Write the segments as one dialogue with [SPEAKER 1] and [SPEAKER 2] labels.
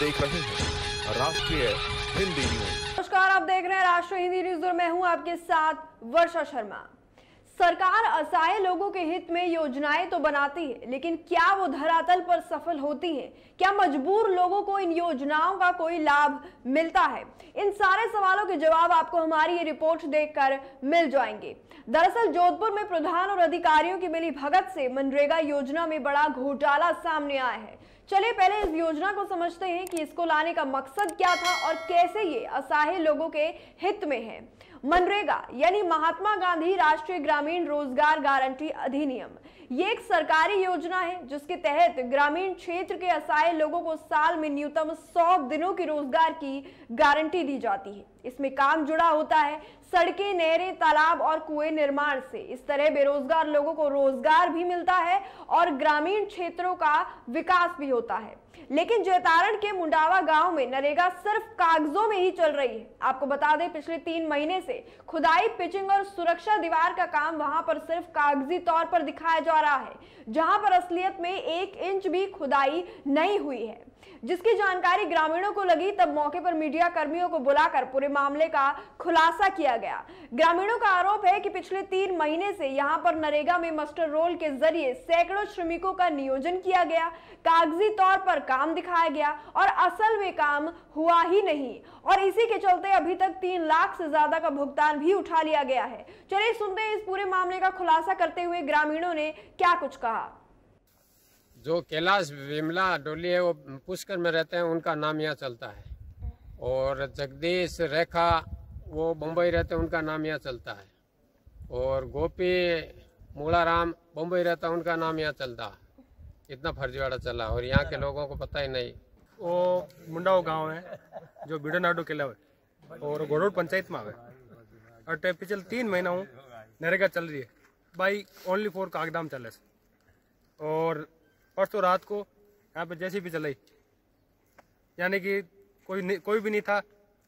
[SPEAKER 1] देख रहे हैं राष्ट्रीय हिंदी न्यूज़।
[SPEAKER 2] नमस्कार, आप देख रहे हैं राष्ट्रीय हिंदी न्यूज़ और मैं हूँ आपके साथ वर्षा शर्मा। सरकार असहाय लोगों के हित में योजनाएँ तो बनाती है, लेकिन क्या वो धरातल पर सफल होती हैं? क्या मजबूर लोगों को इन योजनाओं का कोई लाभ मिलता है? इन सारे सवालों के जवाब आपको हमारी ये रिपोर्ट देखकर मिल जाएँगे। दरअसल, जोधपुर में प्रधान और अधिकारियों की मिली भगत से मनरेगा योजना में बड़ा घोटाला सामने आया है। चलिए पहले इस योजना को समझते हैं कि इसको लाने का मकसद क्या था और कैसे ये असहाय लोगों के हित में है। मनरेगा, यानी महात्मा गांधी राष्ट्रीय ग्रामीण रोज़गार गारंटी अधिनियम। ये एक सरकारी योजना है, जिसके तहत ग्रामीण क्षेत्र के असहाय लोगों को साल में न्यूनतम 100 दिनों की रोज़गार की गारंटी दी जाती है। इसमें काम जुड़ा होता है सड़कें, नहरें, तालाब और कुएँ निर्माण से। इस तरह बेरोजगार लोगों को रोज़गार भी मिलता है और ग्रामीण क्षेत्रों का विकास भी होता है। लेकिन जैतारण के मुंडावा गाँव में नरेगा सिर्फ़ कागजों में ही चल रही है। आपको बता दें, पिछले तीन महीने से खुदाई, पिचिंग और सुरक्षा दीवार का काम वहाँ पर सिर्फ़ कागज़ी तौर पर दिखाया जा रहा है, जहाँ पर असलियत में एक इंच भी खुदाई नहीं हुई है। जिसकी जानकारी ग्रामीणों को लगी, तब मौके पर मीडिया कर्मियों को बुलाकर पूरे मामले का खुलासा किया गया। ग्रामीणों का आरोप है कि पिछले तीन महीने से यहाँ पर नरेगा में मस्टर रोल के ज़रिए सैकड़ों श्रमिकों का नियोजन किया गया। कागज़ी तौर पर काम दिखाया गया और असल में काम हुआ ही नहीं। और इसी के चलते अभी तक तीन लाख से ज़्यादा का भुगतान भी उठा लिया गया है। चलिए सुनते हैं इस पूरे मामले का खुलासा करते हुए ग्रामीणों ने क्या कुछ कहा।
[SPEAKER 3] जो कैलाश विमला डोली है, वो पुष्कर में रहते हैं, उनका नाम यहाँ चलता है। और जगदीश रेखा, वो बम्बई रहते हैं, उनका नाम यहाँ चलता है। और गोपी मूलाराम बम्बई रहता है, उनका नाम यहाँ चलता है। इतना फर्जीवाड़ा चला, और यहाँ के लोगों को पता ही नहीं।
[SPEAKER 4] वो मुंडाओ गाँव है, जो बिडनाडो किला है, और घोड़ोड पंचायत में आवे। और पिछले तीन महीना हूँ, नरेगा चल रही है। बाई ओनली फॉर कागदाम चले और परसों रात को यहाँ पे जैसी भी चलाई। यानी कि कोई नहीं, कोई भी नहीं था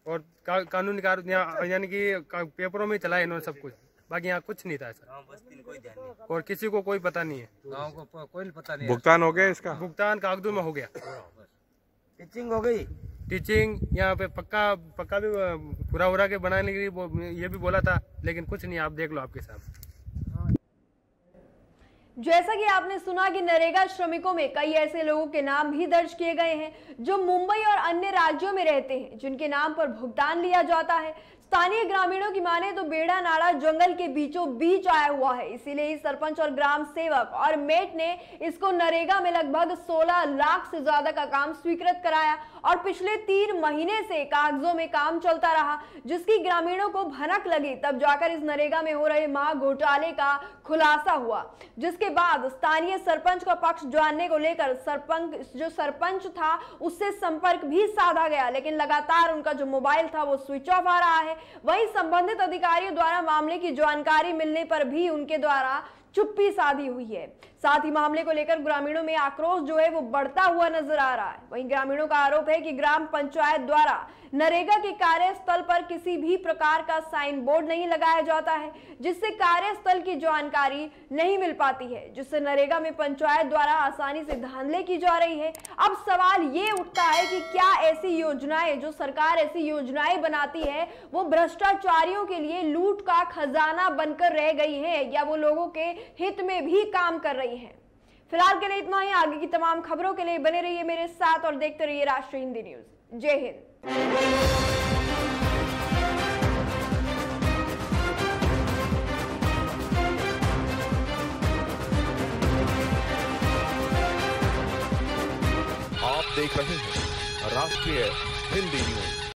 [SPEAKER 4] और का, कानूनी कार यानी कि पेपरों में ही चलाया इन्होंने सब कुछ। बाकी यहाँ कुछ नहीं था ऐसा। और किसी को कोई पता नहीं है।
[SPEAKER 5] गाँव को कोई पता नहीं
[SPEAKER 6] भुगतान हो गया इसका?
[SPEAKER 4] भुगतान कागजों में हो गया।
[SPEAKER 5] टीचिंग हो गई?
[SPEAKER 4] टीचिंग यहाँ पे पक्का पक्का भी पूरा उरा के बनाने के लिए ये भी बोला था लेकिन कुछ नहीं आप देख लो आपके साथ
[SPEAKER 2] जैसा कि आपने सुना कि नरेगा श्रमिकों में कई ऐसे लोगों के नाम भी दर्ज किए गए हैं, जो मुंबई और अन्य राज्यों में रहते हैं, जिनके नाम पर भुगतान लिया जाता है। स्थानीय ग्रामीणों की माने तो बेड़ा नाड़ा जंगल के बीचों बीच आया हुआ है। इसीलिए ही सरपंच और ग्राम सेवक और मेट ने इसको नरेगा में लगभग 16 लाख से ज़्यादा का काम स्वीकृत कराया और पिछले तीन महीने से कागजों में काम चलता रहा, जिसकी ग्रामीणों को भनक लगी। तब जाकर इस नरेगा में हो रहे माँ घोटाले का खुलासा हुआ, जिसके बाद स्थानीय सरपंच का पक्ष जानने को लेकर सरपंच, जो सरपंच था, उससे संपर्क भी साधा गया, लेकिन लगातार उनका जो मोबाइल था वो स्विच ऑफ़ आ रहा है। वहीं संबंधित अधिकारियों द्वारा मामले की जानकारी मिलने पर भी उनके द्वारा चुप्पी साधी हुई है। साथ ही मामले को लेकर ग्रामीणों में आक्रोश जो है वो बढ़ता हुआ नज़र आ रहा है। वहीं ग्रामीणों का आरोप है कि ग्राम पंचायत द्वारा नरेगा के कार्यस्थल पर किसी भी प्रकार का साइन बोर्ड नहीं लगाया जाता है, जिससे कार्यस्थल की जानकारी नहीं मिल पाती है, जिससे नरेगा में पंचायत द्वारा आसानी से धांधले की जा रही है। अब सवाल ये उठता है कि क्या ऐसी योजनाएँ, जो सरकार ऐसी योजनाएँ बनाती है, वो भ्रष्टाचारियों के लिए लूट का खजाना बनकर रह गई है, या वो लोगों के हित में भी काम कर रही है। फ़िलहाल के लिए इतना ही। आगे की तमाम खबरों के लिए बने रहिए मेरे साथ और देखते रहिए राष्ट्रीय हिंदी न्यूज़। जय हिंद।
[SPEAKER 1] आप देख रहे हैं राष्ट्रीय हिंदी न्यूज़।